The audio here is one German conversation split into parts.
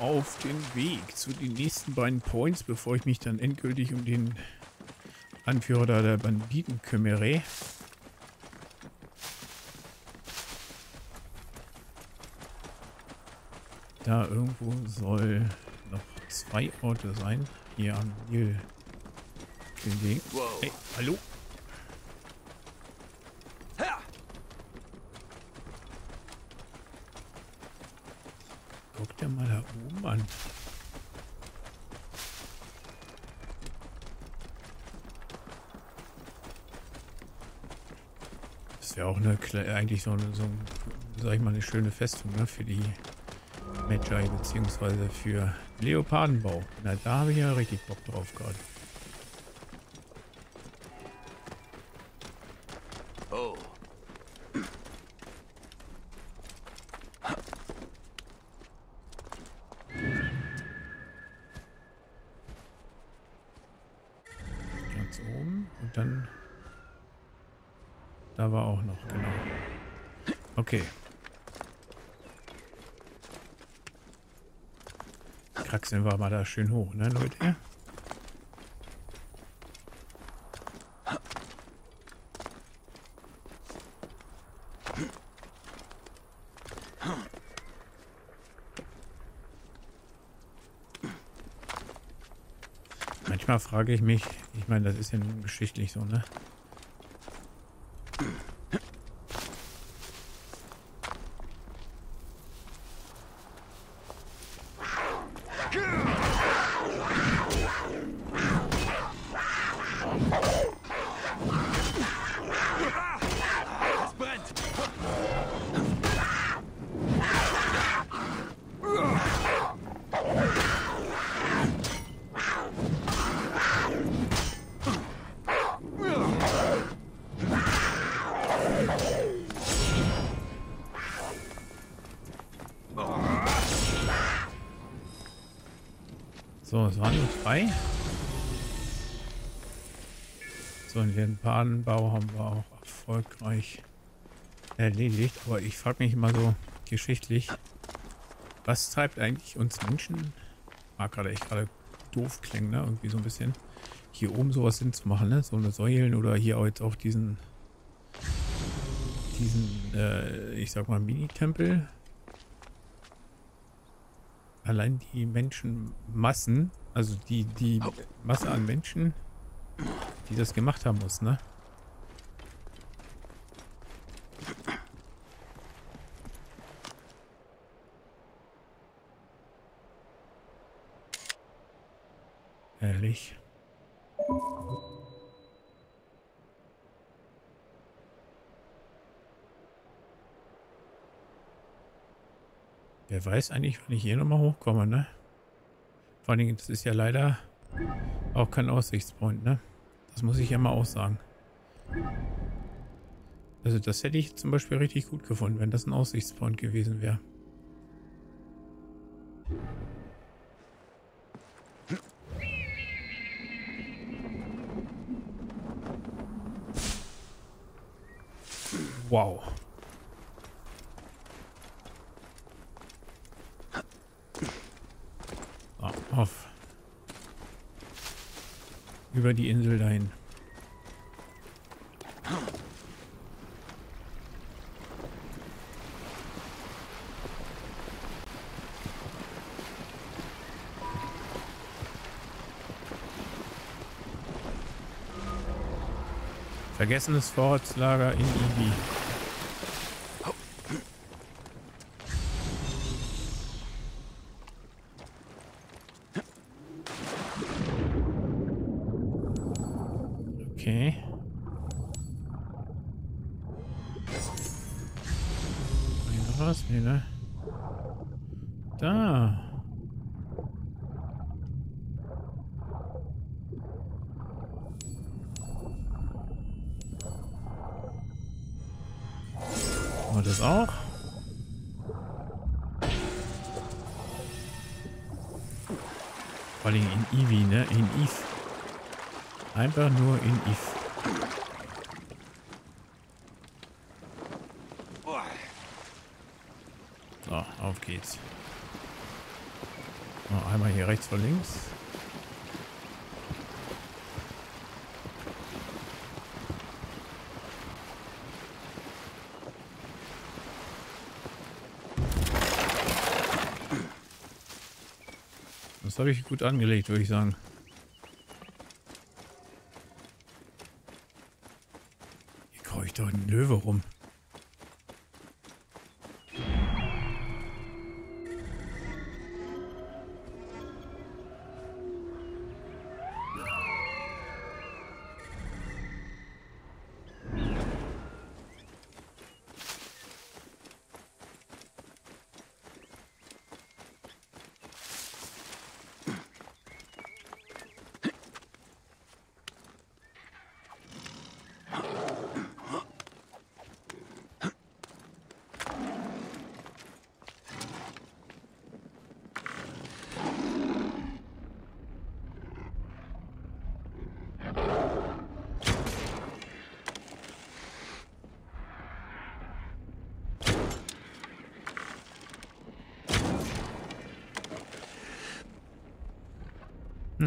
auf den Weg zu den nächsten beiden Points, bevor ich mich dann endgültig um den Anführer der Banditen kümmere. Da irgendwo soll noch zwei Orte sein. Hier am Nil. Hey, hallo? Guck dir mal da oben an. Das wäre auch eine, eigentlich so, eine, so sag ich mal, eine schöne Festung ne, für die Magi beziehungsweise für Leopardenbau. Na, da habe ich ja richtig Bock drauf gerade. Oh. Ganz oben und dann da war auch noch, genau. Okay. Wir mal da schön hoch, ne, Leute? Manchmal frage ich mich, ich meine, das ist ja nun geschichtlich so, ne? So, es waren nur zwei. So, und den Bahnbau haben wir auch erfolgreich erledigt. Aber ich frage mich immer so geschichtlich, was treibt eigentlich uns Menschen? Mag gerade echt gerade doof klingen, ne? Irgendwie so ein bisschen. Hier oben sowas hinzumachen, ne? So eine Säulen oder hier jetzt auch diesen diesen, äh, ich sag mal, Mini-Tempel allein die Menschenmassen, also die, die Masse an Menschen, die das gemacht haben muss, ne? Ehrlich. Wer weiß eigentlich, wann ich hier nochmal hochkomme, ne? Vor allen Dingen, das ist ja leider auch kein Aussichtspunkt, ne? Das muss ich ja mal auch sagen. Also das hätte ich zum Beispiel richtig gut gefunden, wenn das ein Aussichtspunkt gewesen wäre. Wow. auf. Über die Insel dahin. Vergessenes Vorratslager in Ibi. Das auch. Vor allem in Eevee, ne? In Eve. Einfach nur in Eve. So, auf geht's. Oh, einmal hier rechts vor links. Das habe ich gut angelegt, würde ich sagen. Hier kreucht doch ein Löwe rum.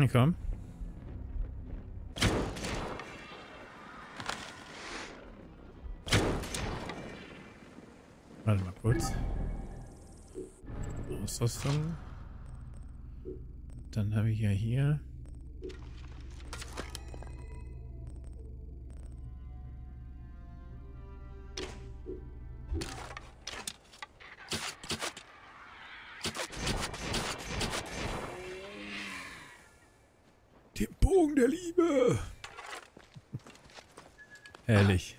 Komm. Warte mal kurz. Ausrüstung. Dann habe ich ja hier. Bogen der Liebe. Herrlich.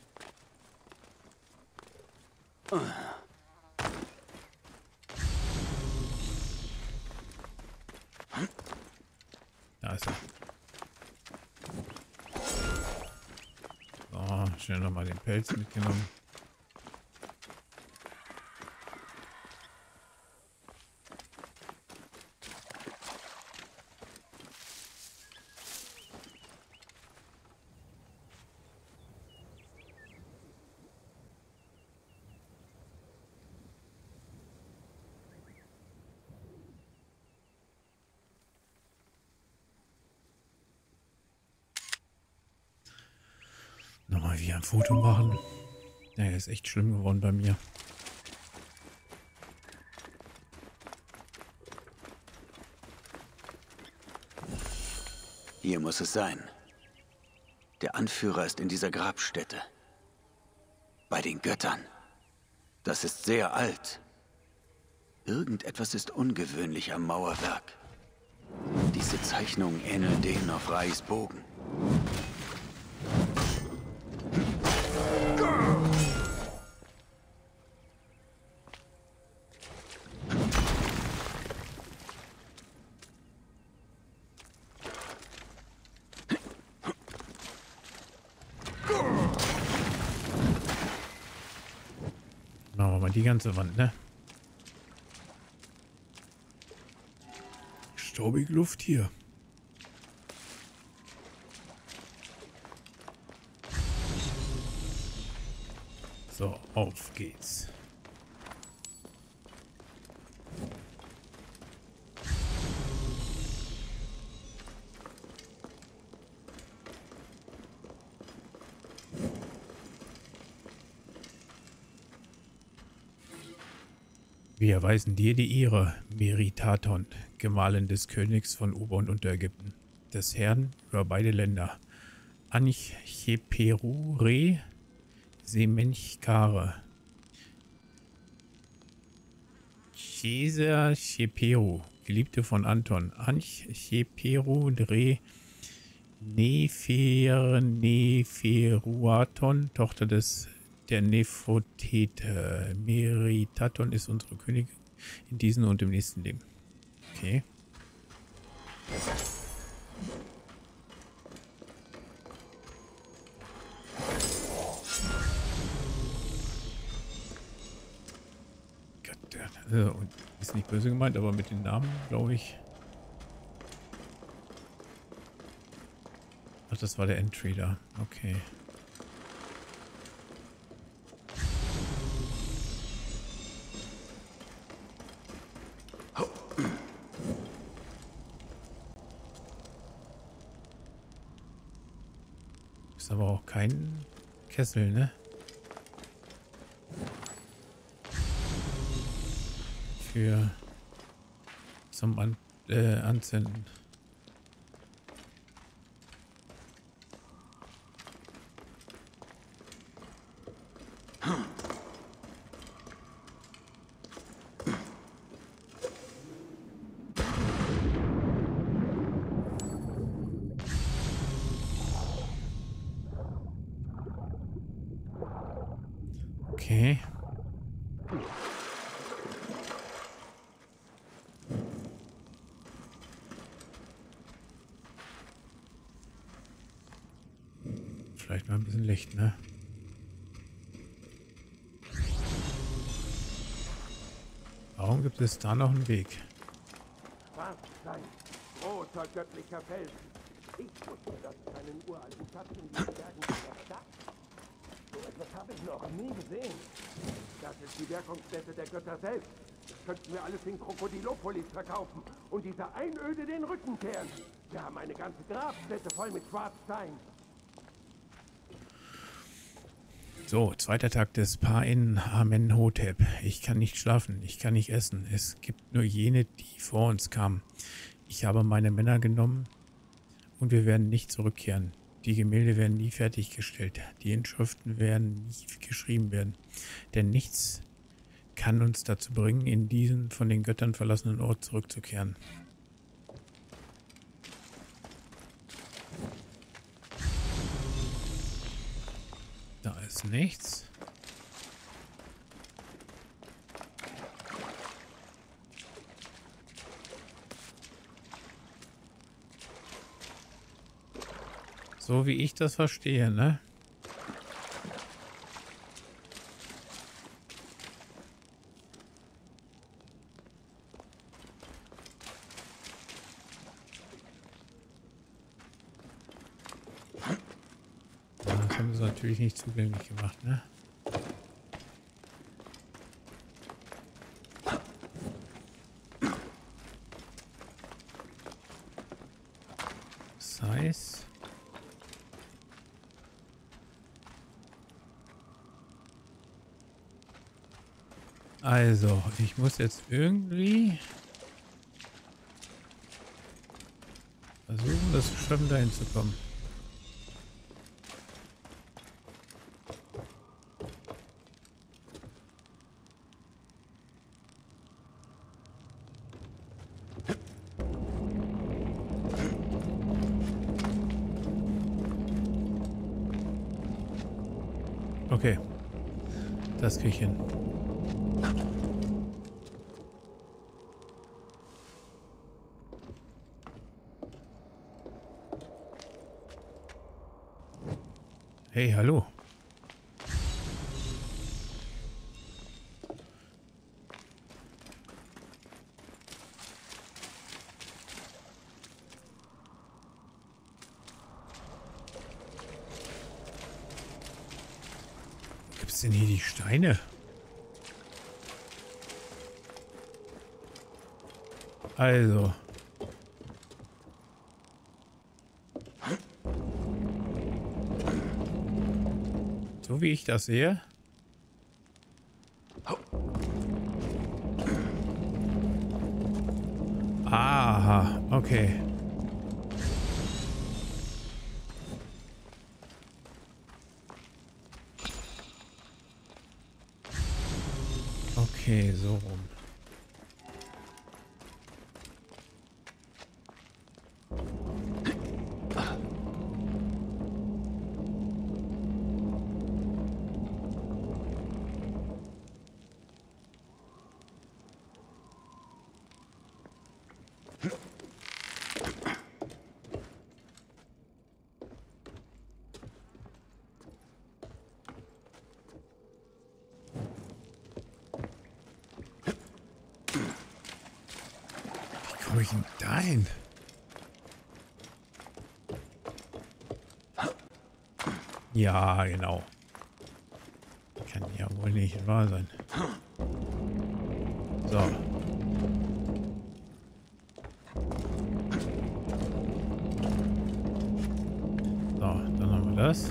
Da ist er. So, schnell nochmal den Pelz mitgenommen. Wieder ein Foto machen. Ja, ist echt schlimm geworden bei mir. Hier muss es sein. Der Anführer ist in dieser Grabstätte. Bei den Göttern. Das ist sehr alt. Irgendetwas ist ungewöhnlich am Mauerwerk. Diese Zeichnungen ähneln denen auf Reis Bogen. Mal die ganze Wand, ne? Staubige Luft hier. So, auf geht's. Wir erweisen dir die Ehre, Meritaton, Gemahlin des Königs von Ober- und Unterägypten, des Herrn über beide Länder, Ancheperure Semenchkare, Caesar Cheperu, Geliebte von Anton, Ancheperu Dre Nefer Neferuaton, Tochter des der Nephotete. Meritaton ist unsere Königin in diesem und im nächsten Leben. Okay. Gott, und ist nicht böse gemeint, aber mit den Namen, glaube ich. Ach, das war der Entry da. Okay. ist aber auch kein Kessel, ne? Für zum An äh, Anzünden. Okay. Vielleicht mal ein bisschen Licht, ne? Warum gibt es da noch einen Weg? Schwarzstein, großer göttlicher Felsen. Ich wusste, dass es einen uralten Schatz in diesen Bergen gab. So etwas habe ich noch nie gesehen. Das ist die Wirkungsstätte der Götter selbst. Das könnten wir alles in Krokodilopolis verkaufen und dieser Einöde den Rücken kehren. Wir haben eine ganze Grabstätte voll mit Schwarzstein. So, zweiter Tag des Pain Amenhotep. Ich kann nicht schlafen, ich kann nicht essen. Es gibt nur jene, die vor uns kamen. Ich habe meine Männer genommen und wir werden nicht zurückkehren. Die Gemälde werden nie fertiggestellt. Die Inschriften werden nie geschrieben werden. Denn nichts kann uns dazu bringen, in diesen von den Göttern verlassenen Ort zurückzukehren. Da ist nichts. So wie ich das verstehe, ne? Das haben sie natürlich nicht zugänglich gemacht, ne? Das heißt... Also, ich muss jetzt irgendwie versuchen, das schaffen, dahin zu kommen. Okay. Das krieg ich hin. Hey, hallo. Gibt's denn hier die Steine? Also. Wie ich das sehe. Aha, okay. Okay, so rum. Wie komme ich dahin? Ja, genau. Kann ja wohl nicht wahr sein. So. So, dann haben wir was?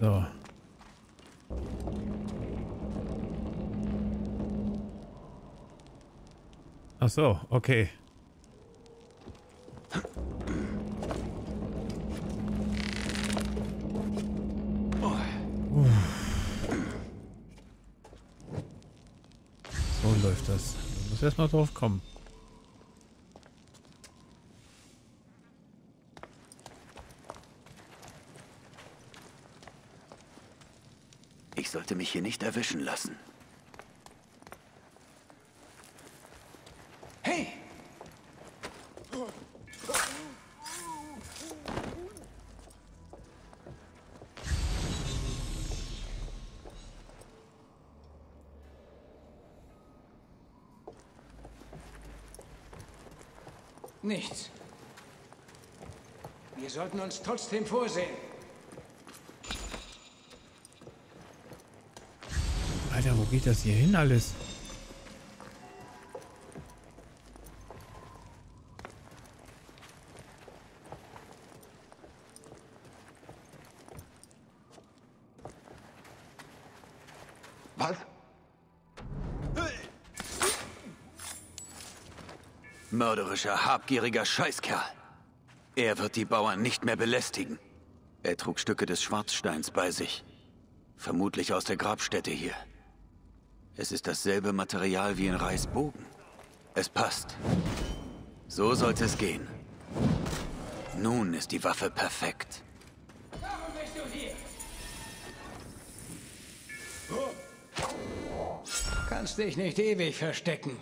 So. Ach so, okay. So läuft das. Du musst erstmal drauf kommen. Ich sollte mich hier nicht erwischen lassen. Nichts. Wir sollten uns trotzdem vorsehen. Alter, wo geht das hier hin alles? Was? Mörderischer, habgieriger Scheißkerl. Er wird die Bauern nicht mehr belästigen. Er trug Stücke des Schwarzsteins bei sich. Vermutlich aus der Grabstätte hier. Es ist dasselbe Material wie in Reisbogen. Es passt. So sollte es gehen. Nun ist die Waffe perfekt. Warum bist du hier? Kannst dich nicht ewig verstecken.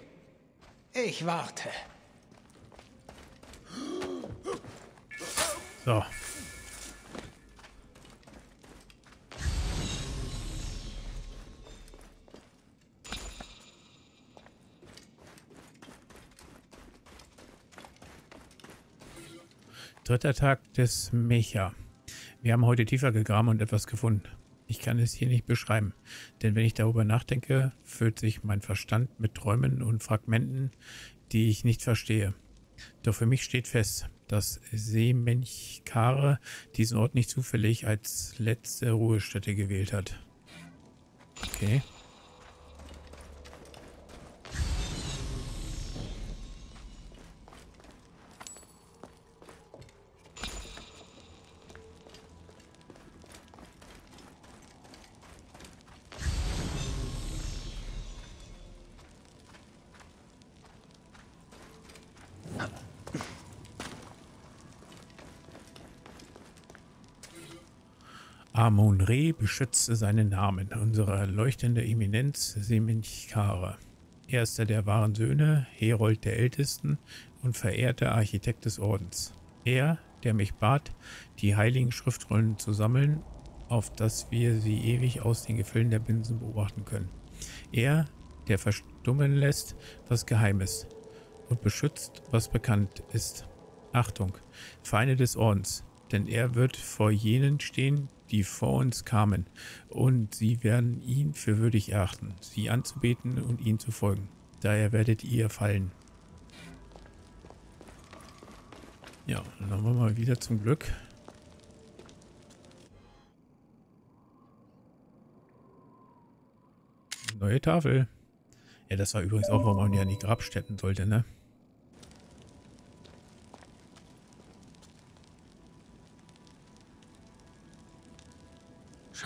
Ich warte. So. Dritter Tag des Mecha. Wir haben heute tiefer gegraben und etwas gefunden. Ich kann es hier nicht beschreiben, denn wenn ich darüber nachdenke, füllt sich mein Verstand mit Träumen und Fragmenten, die ich nicht verstehe. Doch für mich steht fest, dass Seemenchkare diesen Ort nicht zufällig als letzte Ruhestätte gewählt hat. Okay. Amon-Re beschützte seinen Namen, unsere leuchtende Eminenz Semenchkare. Erster der wahren Söhne, Herold der Ältesten und verehrter Architekt des Ordens. Er, der mich bat, die heiligen Schriftrollen zu sammeln, auf dass wir sie ewig aus den Gefilden der Binsen beobachten können. Er, der verstummen lässt, was geheim ist und beschützt, was bekannt ist. Achtung, Feinde des Ordens, denn er wird vor jenen stehen, die vor uns kamen, und sie werden ihn für würdig erachten, sie anzubeten und ihm zu folgen. Daher werdet ihr fallen. Ja, dann haben wir mal wieder zum Glück. Neue Tafel. Ja, das war übrigens auch, warum man ja in die Grabstätten sollte, ne?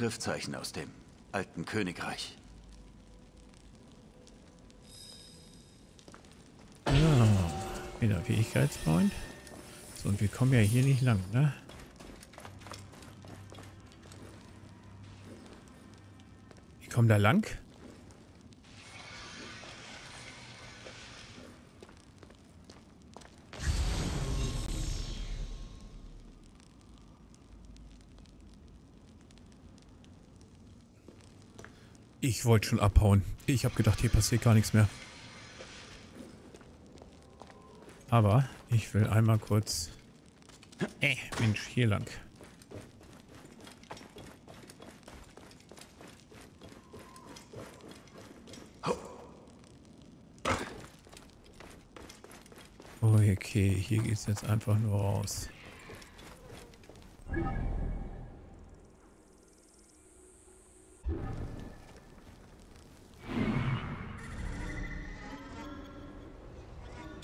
Schriftzeichen aus dem alten Königreich. Ja, wieder Fähigkeitspoint. So, und wir kommen ja hier nicht lang, ne? Wir kommen da lang? Ich wollte schon abhauen. Ich habe gedacht, hier passiert gar nichts mehr. Aber ich will einmal kurz... Äh, Mensch, hier lang. Okay, hier geht es jetzt einfach nur raus.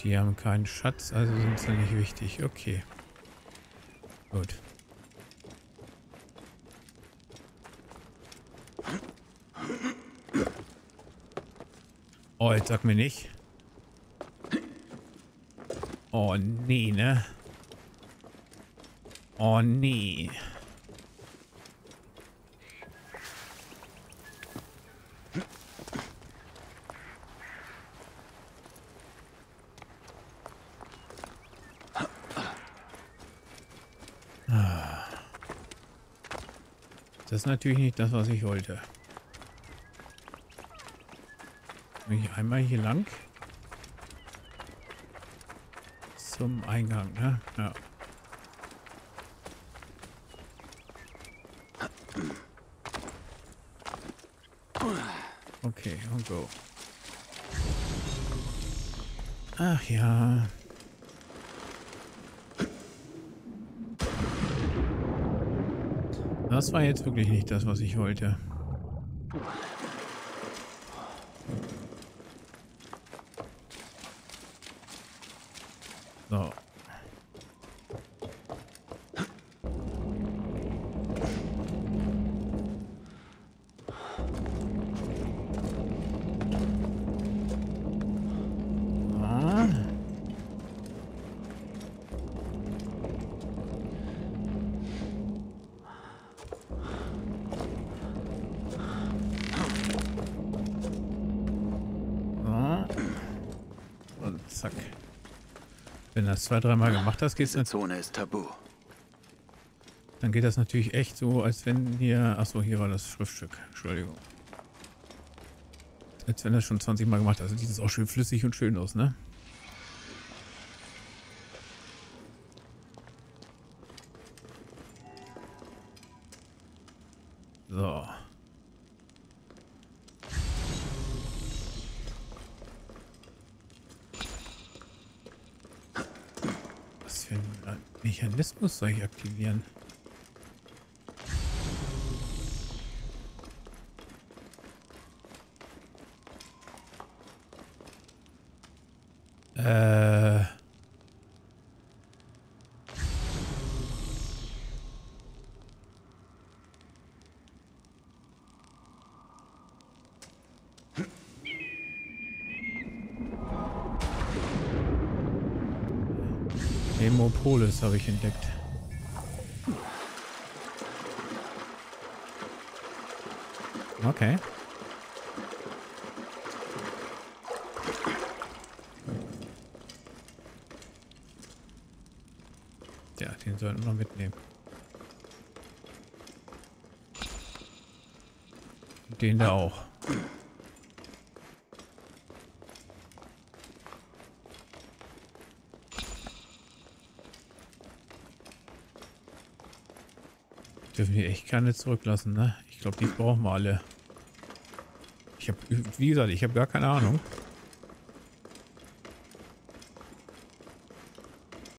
Die haben keinen Schatz, also sind sie nicht wichtig. Okay. Gut. Oh, jetzt sag mir nicht. Oh, nee, ne? Oh, nee. Das ist natürlich nicht das, was ich wollte. Bin ich einmal hier lang? Zum Eingang, ne? Ja. Okay, und go. Ach ja. Das war jetzt wirklich nicht das, was ich wollte. Du das zwei, dreimal gemacht hast, geht's Diese Zone ist tabu. Dann geht das natürlich echt so, als wenn hier... Achso, hier war das Schriftstück. Entschuldigung. Als wenn das schon 20 Mal gemacht hast. Also sieht es auch schön flüssig und schön aus, ne? So. Für ein Mechanismus soll ich aktivieren? Äh. Hemopolis habe ich entdeckt. Okay. Ja, den sollten wir mitnehmen. Den da auch. Dürfen wir echt keine zurücklassen, ne? Ich glaube, die brauchen wir alle. Ich habe, wie gesagt, ich habe gar keine Ahnung.